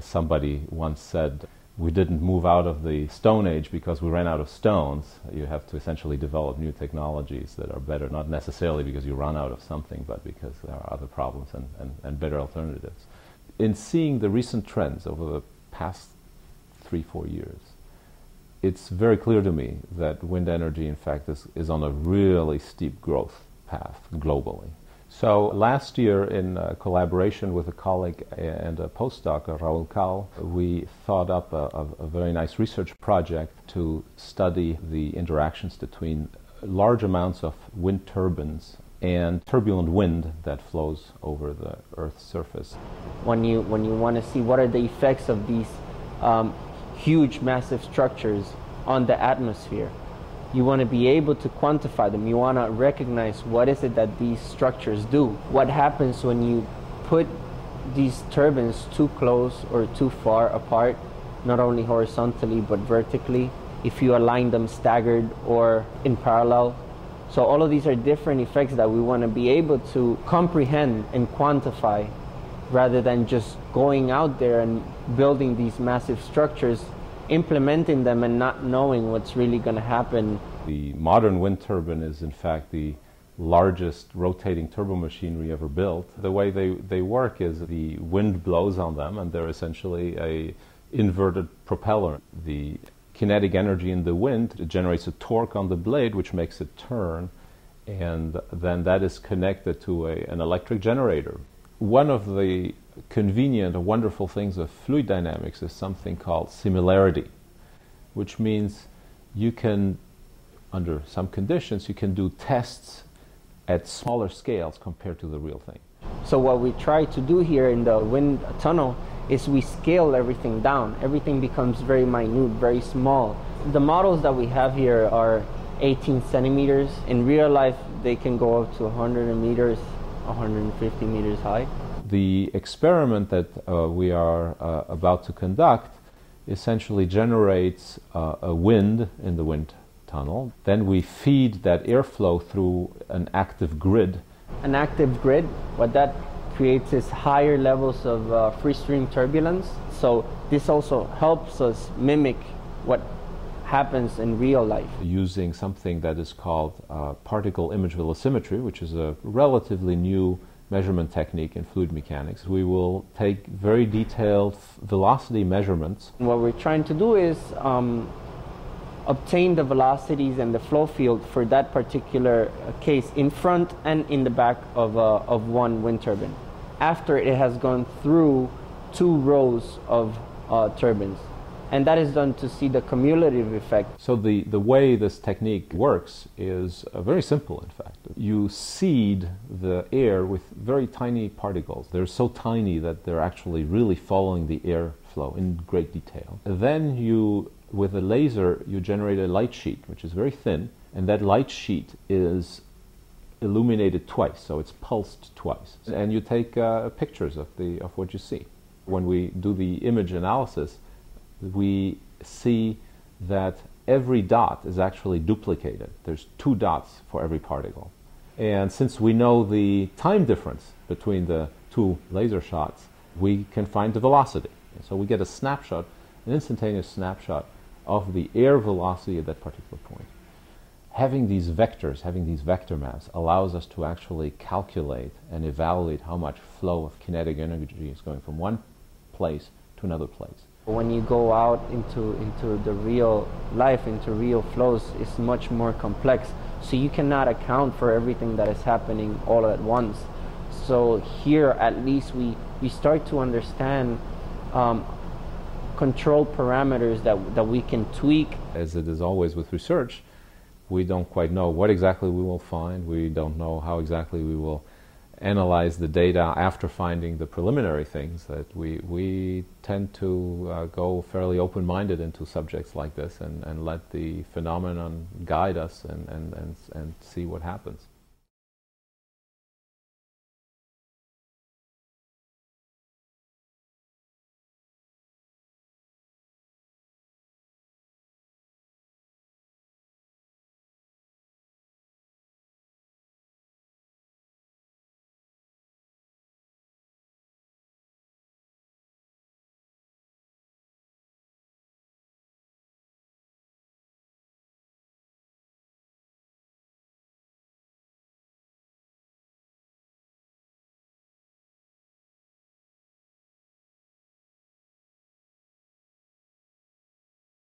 Somebody once said, we didn't move out of the Stone Age because we ran out of stones. You have to essentially develop new technologies that are better, not necessarily because you run out of something, but because there are other problems and, and, and better alternatives. In seeing the recent trends over the past three, four years, it's very clear to me that wind energy, in fact, is, is on a really steep growth path globally. So last year, in uh, collaboration with a colleague and a postdoc, Raul Cal, we thought up a, a, a, very nice research project to study the interactions between large amounts of wind turbines and turbulent wind that flows over the Earth's surface. When you when you want to see what are the effects of these um, huge, massive structures on the atmosphere, you want to be able to quantify them. You want to recognize what is it that these structures do. What happens when you put these turbines too close or too far apart, not only horizontally but vertically, if you align them staggered or in parallel. So all of these are different effects that we want to be able to comprehend and quantify rather than just going out there and building these massive structures implementing them and not knowing what's really going to happen. The modern wind turbine is, in fact, the largest rotating turbo machinery ever built. The way they, they work is the wind blows on them, and they're essentially a inverted propeller. The kinetic energy in the wind generates a torque on the blade, which makes it turn, and then that is connected to a, an electric generator. One of the convenient or wonderful things of fluid dynamics is something called similarity, which means you can, under some conditions, you can do tests at smaller scales compared to the real thing. So what we try to do here in the wind tunnel is we scale everything down. Everything becomes very minute, very small. The models that we have here are 18 centimeters. In real life, they can go up to 100 meters, 150 meters high the experiment that uh, we are uh, about to conduct essentially generates uh, a wind in the wind tunnel. Then we feed that airflow through an active grid. An active grid, what that creates is higher levels of uh, free stream turbulence. So this also helps us mimic what happens in real life. Using something that is called uh, particle image velocimetry, which is a relatively new measurement technique in fluid mechanics. We will take very detailed velocity measurements. What we're trying to do is um, obtain the velocities and the flow field for that particular uh, case in front and in the back of, uh, of one wind turbine after it has gone through two rows of uh, turbines and that is done to see the cumulative effect. So the, the way this technique works is uh, very simple, in fact. You seed the air with very tiny particles. They're so tiny that they're actually really following the airflow in great detail. Then you, with a laser, you generate a light sheet, which is very thin, and that light sheet is illuminated twice, so it's pulsed twice. And you take uh, pictures of, the, of what you see. When we do the image analysis, we see that every dot is actually duplicated. There's two dots for every particle. And since we know the time difference between the two laser shots, we can find the velocity. So we get a snapshot, an instantaneous snapshot of the air velocity at that particular point. Having these vectors, having these vector maps, allows us to actually calculate and evaluate how much flow of kinetic energy is going from one place to another place. When you go out into, into the real life, into real flows, it's much more complex. So you cannot account for everything that is happening all at once. So here, at least, we, we start to understand um, control parameters that, that we can tweak. As it is always with research, we don't quite know what exactly we will find. We don't know how exactly we will analyze the data after finding the preliminary things that we, we tend to uh, go fairly open-minded into subjects like this and, and let the phenomenon guide us and, and, and, and see what happens.